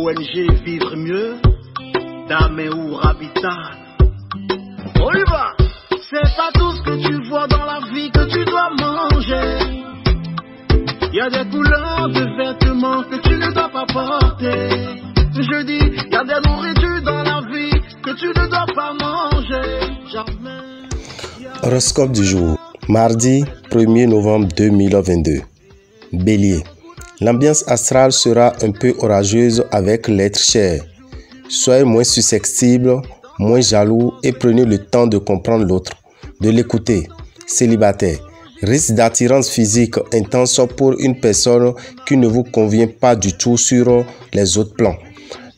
ONG Vivre Mieux, Dame ou Habitat. On y va C'est pas tout ce que tu vois dans la vie que tu dois manger. Il y a des couleurs de vêtements que tu ne dois pas porter. Je dis, il y a des nourritures dans la vie que tu ne dois pas manger. Jamais. Horoscope du jour, mardi 1er novembre 2022. Bélier. L'ambiance astrale sera un peu orageuse avec l'être cher. Soyez moins susceptible, moins jaloux et prenez le temps de comprendre l'autre, de l'écouter. Célibataire. Risque d'attirance physique intense pour une personne qui ne vous convient pas du tout sur les autres plans.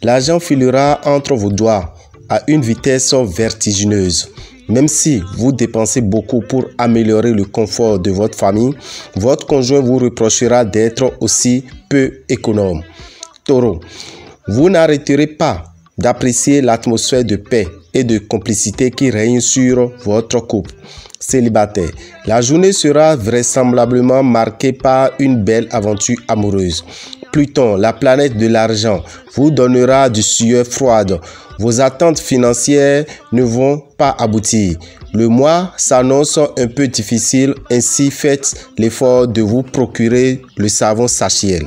L'argent filera entre vos doigts à une vitesse vertigineuse. Même si vous dépensez beaucoup pour améliorer le confort de votre famille, votre conjoint vous reprochera d'être aussi peu économe. Taureau, vous n'arrêterez pas d'apprécier l'atmosphère de paix et de complicité qui règne sur votre couple. Célibataire, la journée sera vraisemblablement marquée par une belle aventure amoureuse. Pluton, la planète de l'argent, vous donnera du sueur froide. Vos attentes financières ne vont pas aboutir. Le mois s'annonce un peu difficile, ainsi faites l'effort de vous procurer le savon sachiel.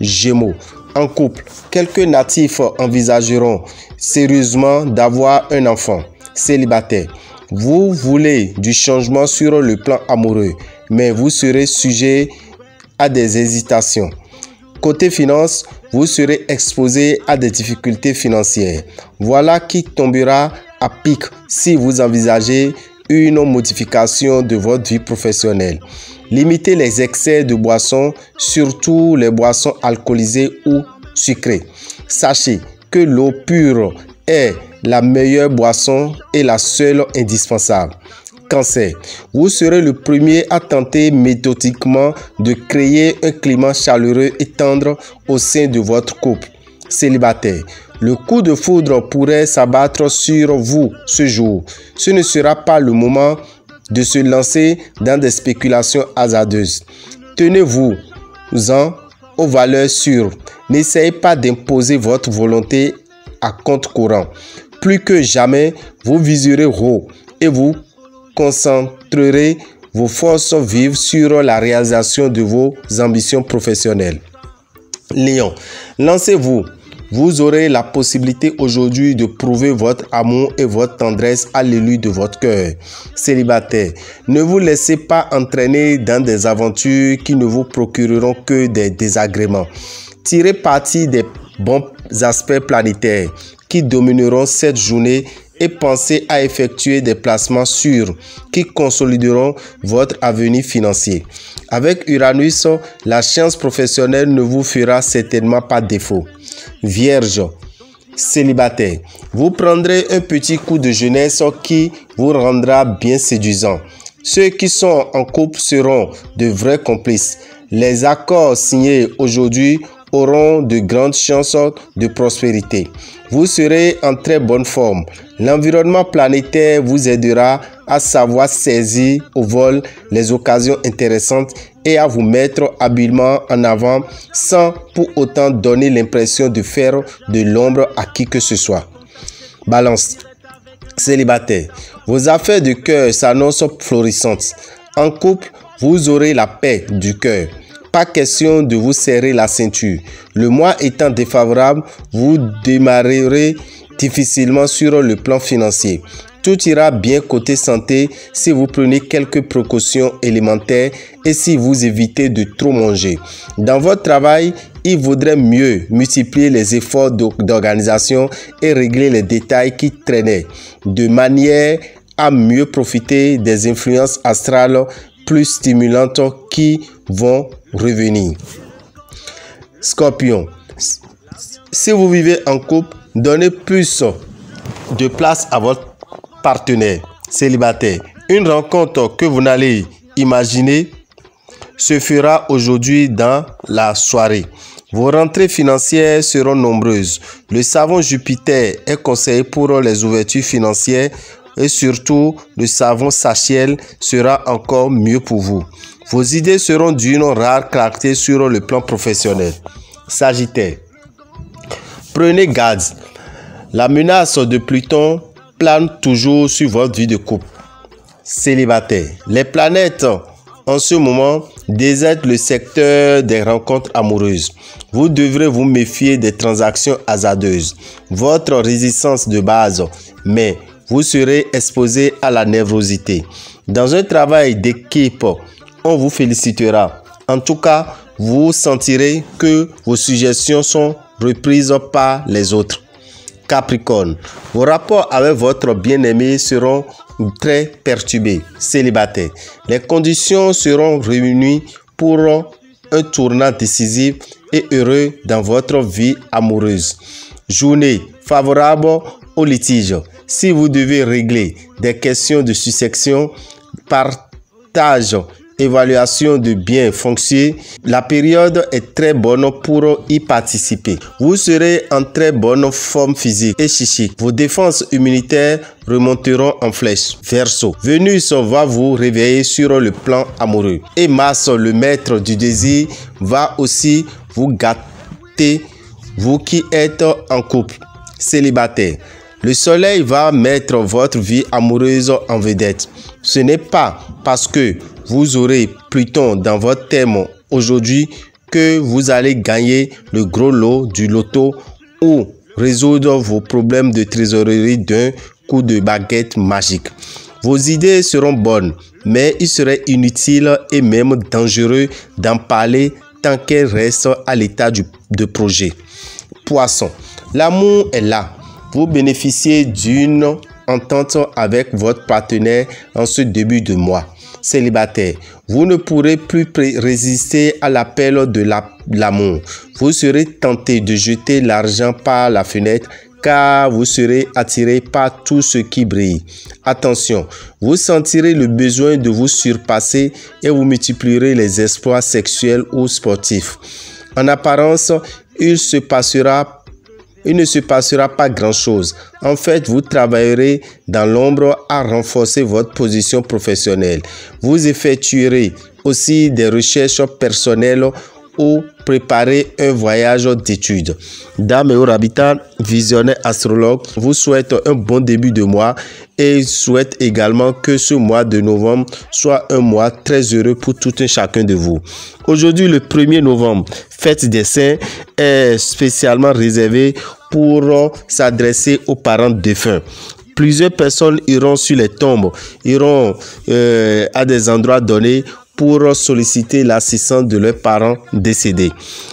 Gémeaux, en couple, quelques natifs envisageront sérieusement d'avoir un enfant. Célibataire, vous voulez du changement sur le plan amoureux, mais vous serez sujet à des hésitations. Côté finance, vous serez exposé à des difficultés financières. Voilà qui tombera à pic si vous envisagez une modification de votre vie professionnelle. Limitez les excès de boissons, surtout les boissons alcoolisées ou sucrées. Sachez que l'eau pure est la meilleure boisson et la seule indispensable cancer. Vous serez le premier à tenter méthodiquement de créer un climat chaleureux et tendre au sein de votre couple. Célibataire. Le coup de foudre pourrait s'abattre sur vous ce jour. Ce ne sera pas le moment de se lancer dans des spéculations hasardeuses. Tenez-vous-en aux valeurs sûres. N'essayez pas d'imposer votre volonté à compte courant. Plus que jamais, vous viserez haut et vous concentrerez vos forces vives sur la réalisation de vos ambitions professionnelles. Lion, lancez-vous. Vous aurez la possibilité aujourd'hui de prouver votre amour et votre tendresse à l'élu de votre cœur. Célibataire, ne vous laissez pas entraîner dans des aventures qui ne vous procureront que des désagréments. Tirez parti des bons aspects planétaires qui domineront cette journée pensez à effectuer des placements sûrs qui consolideront votre avenir financier. Avec Uranus, la chance professionnelle ne vous fera certainement pas défaut. Vierge, célibataire, vous prendrez un petit coup de jeunesse qui vous rendra bien séduisant. Ceux qui sont en couple seront de vrais complices. Les accords signés aujourd'hui auront de grandes chances de prospérité. Vous serez en très bonne forme. L'environnement planétaire vous aidera à savoir saisir au vol les occasions intéressantes et à vous mettre habilement en avant sans pour autant donner l'impression de faire de l'ombre à qui que ce soit. Balance. Célibataire. Vos affaires de cœur s'annoncent florissantes. En couple, vous aurez la paix du cœur. Pas question de vous serrer la ceinture. Le mois étant défavorable, vous démarrerez difficilement sur le plan financier. Tout ira bien côté santé si vous prenez quelques précautions élémentaires et si vous évitez de trop manger. Dans votre travail, il vaudrait mieux multiplier les efforts d'organisation et régler les détails qui traînaient, de manière à mieux profiter des influences astrales plus stimulantes qui vont revenir. Scorpion, si vous vivez en couple, donnez plus de place à votre partenaire célibataire. Une rencontre que vous n'allez imaginer se fera aujourd'hui dans la soirée. Vos rentrées financières seront nombreuses. Le savon Jupiter est conseillé pour les ouvertures financières et surtout le savon Sachiel sera encore mieux pour vous. Vos idées seront d'une rare clarté sur le plan professionnel. Sagittaire. Prenez garde. La menace de Pluton plane toujours sur votre vie de couple. Célibataire. Les planètes en ce moment désertent le secteur des rencontres amoureuses. Vous devrez vous méfier des transactions hasardeuses. Votre résistance de base, mais vous serez exposé à la névrosité. Dans un travail d'équipe, on vous félicitera. En tout cas, vous sentirez que vos suggestions sont reprises par les autres. Capricorne, vos rapports avec votre bien-aimé seront très perturbés, célibataire. Les conditions seront réunies pour un tournant décisif et heureux dans votre vie amoureuse. Journée favorable au litige. Si vous devez régler des questions de succession, partage évaluation de biens fonciers, la période est très bonne pour y participer. Vous serez en très bonne forme physique et chichique. Vos défenses immunitaires remonteront en flèche. Verso. Vénus va vous réveiller sur le plan amoureux. Et Mars, le maître du désir, va aussi vous gâter, vous qui êtes en couple, célibataire. Le soleil va mettre votre vie amoureuse en vedette. Ce n'est pas parce que vous aurez Pluton dans votre thème aujourd'hui que vous allez gagner le gros lot du loto ou résoudre vos problèmes de trésorerie d'un coup de baguette magique. Vos idées seront bonnes, mais il serait inutile et même dangereux d'en parler tant qu'elles restent à l'état de projet. Poisson, l'amour est là. Vous bénéficiez d'une entente avec votre partenaire en ce début de mois célibataire, vous ne pourrez plus résister à l'appel de l'amour. vous serez tenté de jeter l'argent par la fenêtre car vous serez attiré par tout ce qui brille. Attention, vous sentirez le besoin de vous surpasser et vous multiplierez les espoirs sexuels ou sportifs. En apparence, il se passera il ne se passera pas grand-chose. En fait, vous travaillerez dans l'ombre à renforcer votre position professionnelle. Vous effectuerez aussi des recherches personnelles ou préparer un voyage d'études. Dame et habitant, visionnaire astrologue, vous souhaite un bon début de mois et souhaite également que ce mois de novembre soit un mois très heureux pour tout un chacun de vous. Aujourd'hui, le 1er novembre, fête des saints est spécialement réservée pour s'adresser aux parents défunts plusieurs personnes iront sur les tombes, iront euh, à des endroits donnés pour solliciter l'assistance de leurs parents décédés.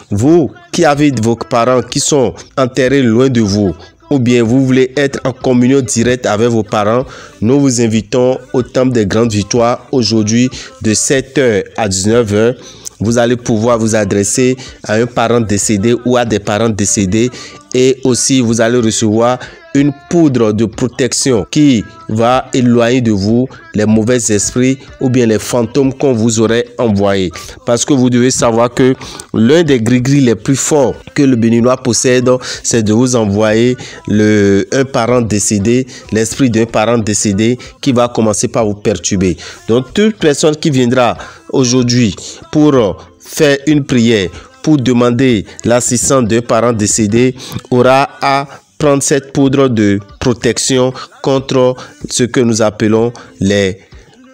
Vous qui avez vos parents qui sont enterrés loin de vous, ou bien vous voulez être en communion directe avec vos parents, nous vous invitons au Temple des Grandes Victoires aujourd'hui de 7h à 19h. Vous allez pouvoir vous adresser à un parent décédé ou à des parents décédés et aussi vous allez recevoir une poudre de protection qui va éloigner de vous les mauvais esprits ou bien les fantômes qu'on vous aurait envoyés. Parce que vous devez savoir que l'un des gris-gris les plus forts que le béninois possède, c'est de vous envoyer le, un parent décédé, l'esprit d'un parent décédé qui va commencer par vous perturber. Donc toute personne qui viendra aujourd'hui pour faire une prière, pour demander l'assistance d'un parent décédé, aura à prendre cette poudre de protection contre ce que nous appelons les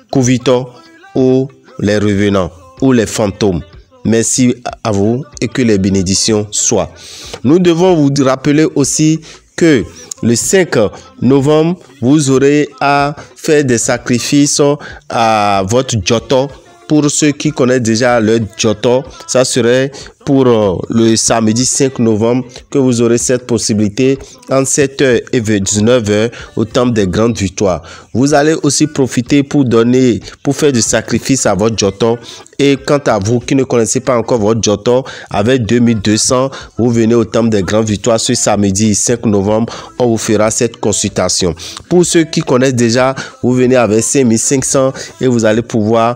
couvitons ou les revenants ou les fantômes. Merci à vous et que les bénédictions soient. Nous devons vous rappeler aussi que le 5 novembre, vous aurez à faire des sacrifices à votre joto. Pour ceux qui connaissent déjà le joto, ça serait pour euh, le samedi 5 novembre que vous aurez cette possibilité en 7h et 19h au temple des grandes victoires. Vous allez aussi profiter pour donner, pour faire du sacrifice à votre joton. Et quant à vous qui ne connaissez pas encore votre joton, avec 2200, vous venez au temple des grandes victoires ce samedi 5 novembre. On vous fera cette consultation. Pour ceux qui connaissent déjà, vous venez avec 5500 et vous allez pouvoir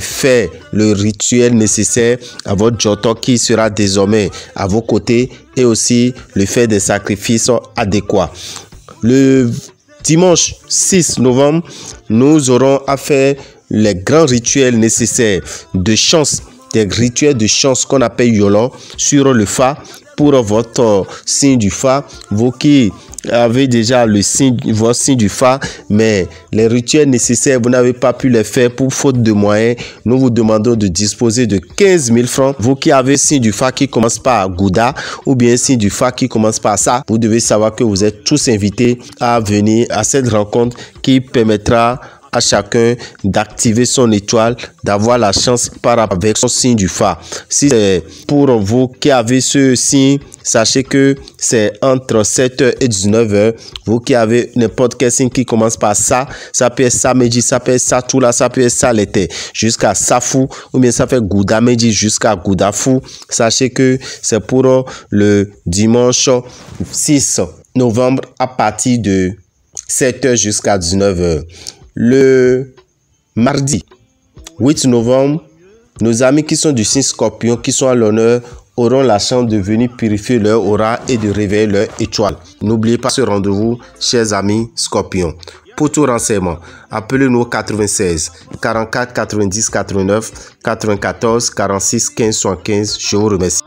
faire le rituel nécessaire à votre joton qui sera désormais à vos côtés et aussi le fait des sacrifices adéquats. Le dimanche 6 novembre, nous aurons à faire les grands rituels nécessaires de chance des rituels de chance qu'on appelle Yolo sur le Fa pour votre signe du Fa, vous qui avez déjà le signe, votre du Fa, mais les rituels nécessaires, vous n'avez pas pu les faire pour faute de moyens. Nous vous demandons de disposer de 15 000 francs. Vous qui avez signe du Fa qui commence par Gouda ou bien signe du Fa qui commence par ça, vous devez savoir que vous êtes tous invités à venir à cette rencontre qui permettra à chacun d'activer son étoile, d'avoir la chance par avec son signe du phare. Si c'est pour vous qui avez ce signe, sachez que c'est entre 7h et 19h. Vous qui avez n'importe quel signe qui commence par ça, ça peut être samedi, ça peut être ça tout là, ça peut être ça l'été, jusqu'à Safou, ou bien ça fait Gouda Medi jusqu'à Goudafou. Sachez que c'est pour le dimanche 6 novembre à partir de 7h jusqu'à 19h. Le mardi 8 novembre, nos amis qui sont du signe scorpion, qui sont à l'honneur, auront la chance de venir purifier leur aura et de réveiller leur étoile. N'oubliez pas ce rendez-vous, chers amis scorpions. Pour tout renseignement, appelez-nous 96 44 90 89 94 46 15 75. Je vous remercie.